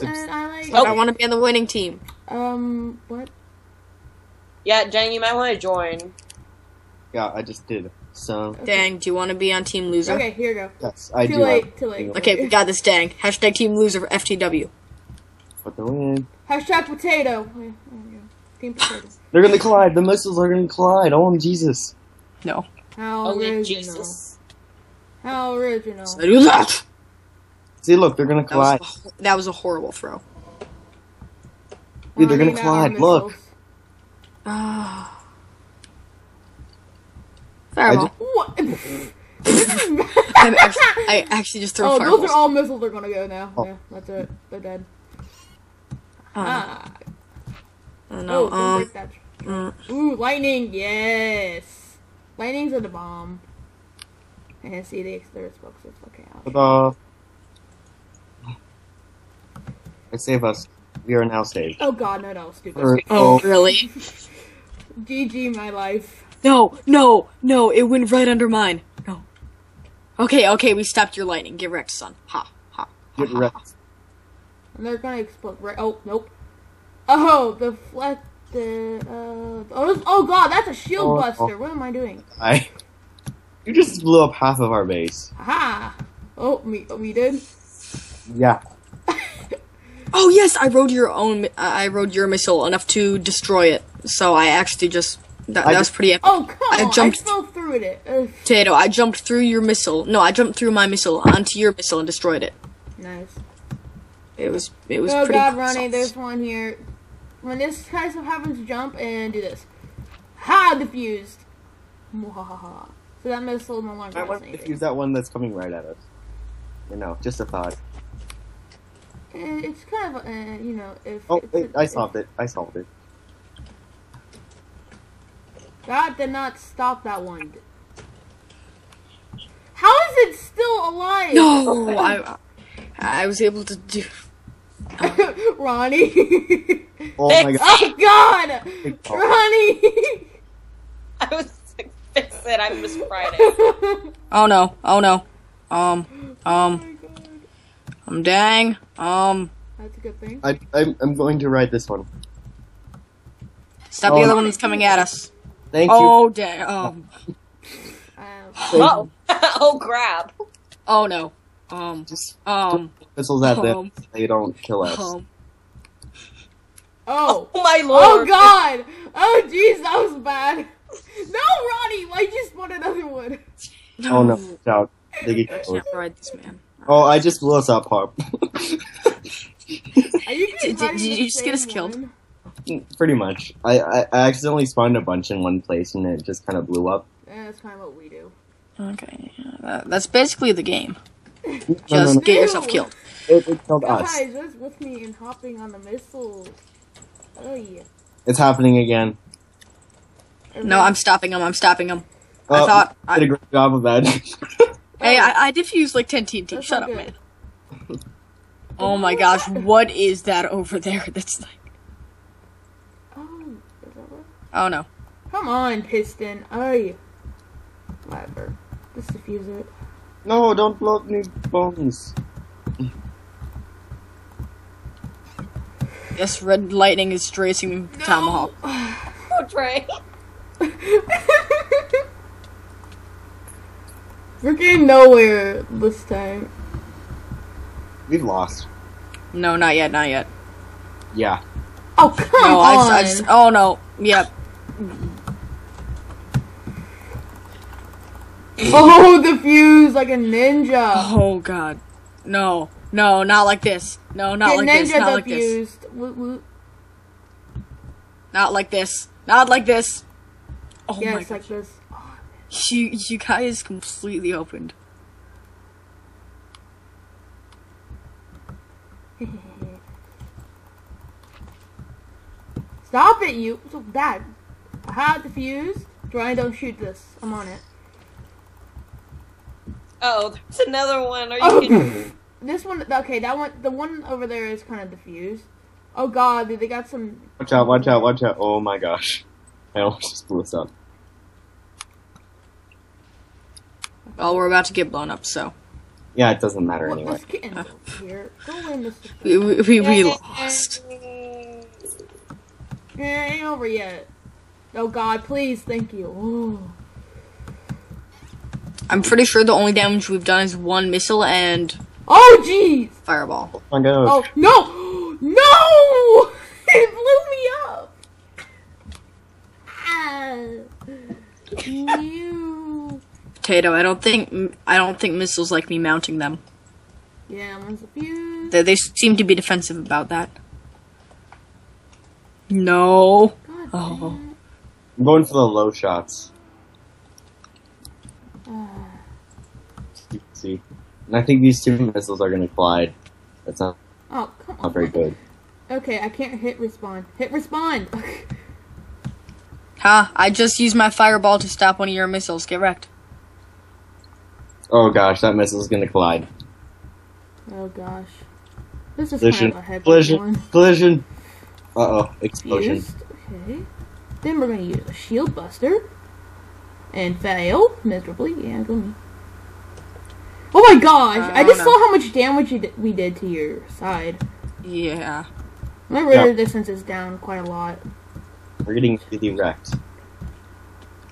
I like I want to be on the winning team. um what? Yeah, Jen, you might want to join. Yeah, I just did. So Dang, do you want to be on Team Loser? Okay, here you go. yes, I Too do. late, have- too late. Okay, we got this. Dang. Hashtag Team Loser for FTW. Put the win. Hashtag potato. Wait, there we go. Team potato. They're gonna collide. The missiles are gonna collide. Oh Jesus! No. How Only original. Jesus. How original. I do that. See, look, they're gonna That was, collide. a, that was a horrible throw. Dude, they're gonna Running out on collide. Look. Ah. I Fireball. What? I'm actually, I actually just threw oh, fireballs. those are all missiles are gonna go now. Oh. Yeah, that's it. They're dead. Oh, no. Ah. Oh, no. Oh, don't Um, break that. mm, Ooh, lightning, yes. Lightning's are the bomb. And see the there's books it's okay out. Ta-da. It save us. We are now saved. Oh god, no, no, stupid. Or- oh, really? GG, my life. No, no, no, it went right under mine. No. Okay, okay, we stopped your lightning. Get wrecked, son. Ha, ha. Get wrecked. And they're gonna explode. Right? Oh, nope. Oh, the flat. The uh. Oh, this- oh god, that's a shield Oh, buster. oh. What am I doing? I. You just blew up half of our base. Aha! Oh, we we did. Yeah. Oh yes, I rode your own. I rode your missile enough to destroy it. So I actually just that, that was pretty epic. Oh come I on! jumped- I fell through it. Ugh, Potato, I jumped through your missile. No, I jumped through my missile onto your missile and destroyed it. nice. It was it was Oh pretty. god, cool Ronnie, sauce. there's one here. When this kind of happens, jump and do this. Ha! Diffused. Mwahaha. So that missile no longer I has want to anything. use that one that's coming right at us. You know, just a thought. Eh, It's kind of, uh, you know, if. Oh, if- wait, I if- solved it. I solved it. That did not stop that one. How is it still alive? No, I I was able to do. Ronnie. Oh my god. oh God, Big. Ronnie. I was like, fix it. I missed Friday. Oh no! Oh no! Um oh um my God. um dang um That's a good thing. I, I'm, I'm going to ride this one. stop Oh. the other one that's coming at us. Thank you. Oh dang! Um Um, oh, oh crap. oh no! Um Just um missiles at them. um They don't kill us. um. oh. Oh my lord! Oh. God. Oh jeez, that was bad. No, Ronnie. I just want another one. Oh no, watch out. They get I killed. can't ride this man. Oh, I just blew us up, Pop. Are you Did- did- did you just get us killed? one? Pretty much. I, I, I accidentally spawned a bunch in one place and it just kind of blew up. Yeah, that's kind of what we do. Okay, yeah, that, that's basically the game. No, no, Just no. get yourself killed. It, it killed us. Guys, what's with me and hopping on the missiles? Oh yeah. It's happening again. No, I'm stopping him. I'm stopping him. I Uh, thought. you did a I, great job of that. hey, I, I diffused like 10 TNT. That's Shut up, good. man. Oh my gosh, what is that over there? That's like. Oh, is that what? Oh no. Come on, piston. Oh yeah. Whatever. Just defuse it. No, don't blow up any bones. Yes, red lightning is tracing tomahawk. Oh, Trey. We're getting nowhere this time. We've lost. No, not yet, not yet. Yeah. Oh come No, I, on! I just. Oh no. Yep. Oh, the fuse! like a ninja. Oh god. No. No, not like this. No, not Get like this. Not like this. Woot, woot. Not like this. Not like this. Oh my god. like this. You, you guys completely opened. Stop it, you. So bad. Aha, defused. Ryan, don't shoot this. I'm on it. Oh, there's another one. Are you oh. kidding? Oh, this one. Okay, that one. The one over there is kind of diffused. Oh god, dude, they got some. Watch out! Watch out! Watch out! Oh my gosh! I almost just blew us up. Well, we're about to get blown up, so Yeah, it doesn't matter What, anyway. this kitten's uh, over here. Go away, Mr. we we, we, we lost. Yeah, it ain't over yet. Oh god, please, thank you. Ooh. I'm pretty sure the only damage we've done is one missile and Oh jeez! fireball. Oh my gosh! Oh no! No! It blew me up! Ah. You. Potato. I don't think I don't think missiles like me mounting them. Yeah, one's a fuse. They, they seem to be defensive about that. No. God Oh. I'm going for the low shots. Ah. You can see, and I think these two missiles are gonna collide. That's not, Oh, come on. not very good. Okay, I can't hit respawn. Hit respawn! Huh? I just used my fireball to stop one of your missiles. Get wrecked. Oh gosh, that missile's gonna collide. oh gosh. This is Collision! kind of a heavy Collision! one. Collision! Uh oh! Explosion! Used. Okay. Then we're gonna use a shield buster. And fail miserably. Yeah, go me. Oh my gosh! I Oh, just no. saw how much damage you did- we did to your side. Yeah. My Yeah. radar distance is down quite a lot. We're getting really wrecked.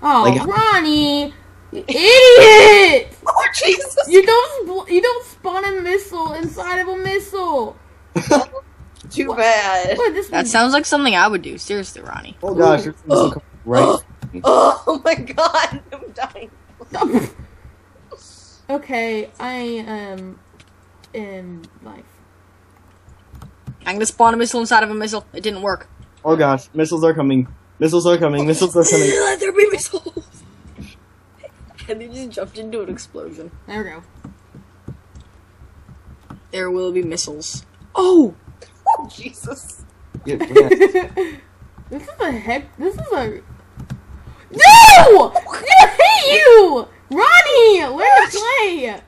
Oh, Like- Ronnie! Idiot! Oh Jesus! You don't you don't spawn a missile inside of a missile. Too bad. What this? That was- sounds like something I would do. Seriously, Ronnie. Oh gosh, there's a right. Oh my god, I'm dying. Okay, I am in life. I'm gonna spawn a missile inside of a missile. It didn't work. Oh gosh, missiles are coming. Missiles are coming. Missiles are coming. Let there be missiles. and they just jumped into an explosion. There we go. There will be missiles. Oh! Oh Jesus. Yeah, yeah. this is a heck. This is a. No! I hate you, Ronnie. Learn to play.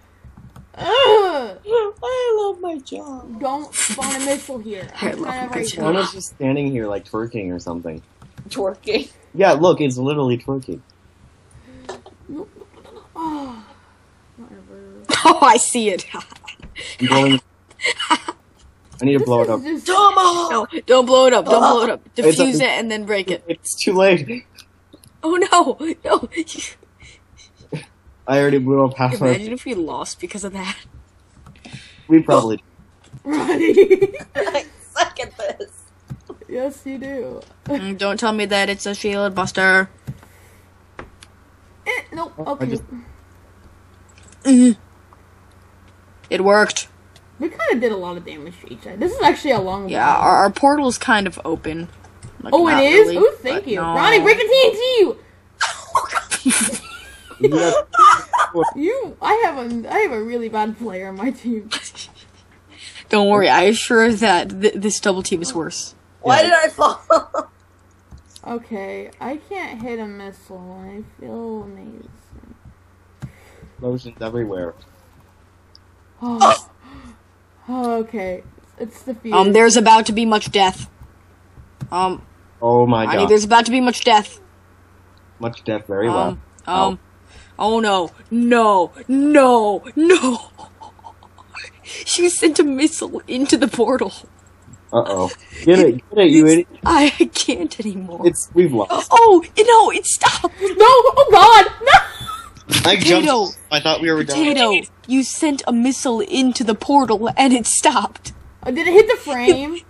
Ugh. I love my job. Don't spawn a missile here. I I'm love kind of my right job. Anna's just standing here like twerking or something. Twerking. Yeah, look, it's literally twerking. Oh. Oh, I see it. I'm blowing. I need to blow it This up. is just- no, don't blow it up. Don't blow it up. It's a- Defuse it and then break it. It's too late. Oh no! No! I already blew up half my. Imagine if we lost because of that. We probably. Ronnie. I suck at this. yes, you do. Mm, Don't tell me that it's a shield buster. Eh, nope. Oh, Okay. just- Mm. It worked. We kind of did a lot of damage to each other. This is actually a long. Yeah, our, our portal's kind of open. Like, Oh, it is. not is. really, oh, thank but you, no. Ronnie. Break a TNT. Yeah. You. I have a. I have a really bad player on my team. Don't worry, I assure that th- this double team is worse. Why Yeah. did I fall? Okay, I can't hit a missile. I feel amazing. Explosions everywhere. Oh. oh, okay. It's the fuse. Um, there's about to be much death. Um, Oh my Ronnie, god. there's about to be much death. Much death very well. Um, um, oh no, no, no, no. She sent a missile into the portal. Uh oh. Get it, get it, you It's- idiot. I can't anymore. It's we've lost. oh, no, it stopped. No! Oh God! No! I Potato. jumped. I thought we were done. Potato, you sent a missile into the portal and it stopped. Oh, did it hit the frame?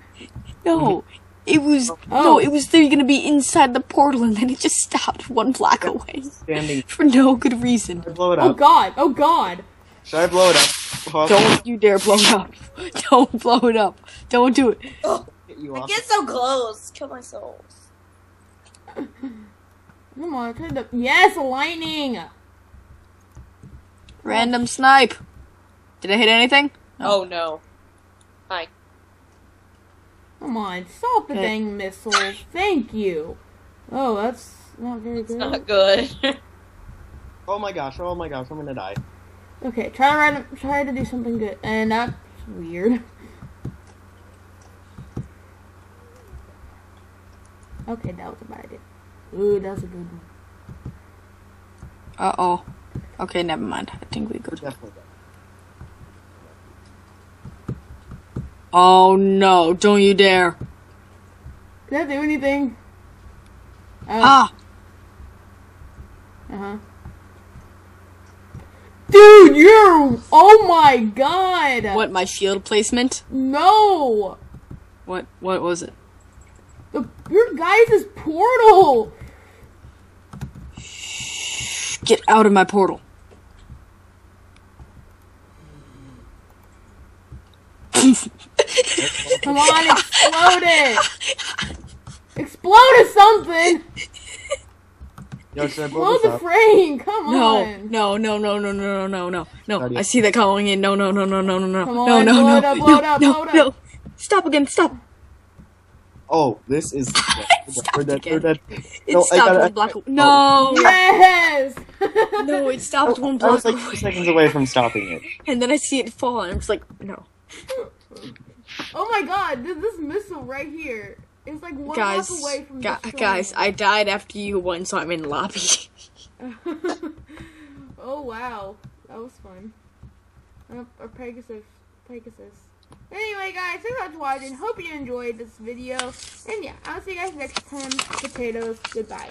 No, it was Oh. no, it was they're gonna be inside the portal and then it just stopped one block away Standing. for no good reason. Should I blow it oh, up. Oh? God! Oh God! Should I blow it up? Oh, Don't you dare blow it up. Don't blow it up. Don't do it. get you I get so close. Kill myself. Come on, turn the yes, lightning. Random snipe. Did I hit anything? Oh no. Hi. Come on, stop the Okay. dang missiles. Thank you. Oh, that's not very It's good. not good. Oh my gosh, oh my gosh, I'm gonna die. Okay, try to write, try to do something good, and that's weird. Okay, that was a bad idea. Ooh, that was a good one. Uh oh. Okay, never mind. I think we go to. Definitely. Oh no! Don't you dare! Did that do anything? Oh, Ah! uh huh. Dude, you're. Oh my god! What? My shield placement? No! What? What was it? The, your guys' portal! Shh, Get out of my portal. Come on, explode it! Explode or something! Yo, should I blow Explode the frame! Come No, on! no, no, no, no, no, no, no, no. Ready? I see that calling in. No, no, no, no, no, no, no, Come no, no, no, up, no, up, no, blow no. Stop again. Stop. Oh, this is. We're dead. We're dead. It No, I stopped gotta- one block. No, Yes! no, it stopped one I was like two seconds away from stopping it. and then I see it fall, and I'm just like, no. Oh my god, this, this missile right here is like one Guys, block away from gu- guys. I died after you won, so I'm in lobby. oh wow, that was fun. Or Pegasus, Pegasus. Anyway, guys, thanks for watching. Hope you enjoyed this video. And yeah, I'll see you guys next time. Potatoes. Goodbye.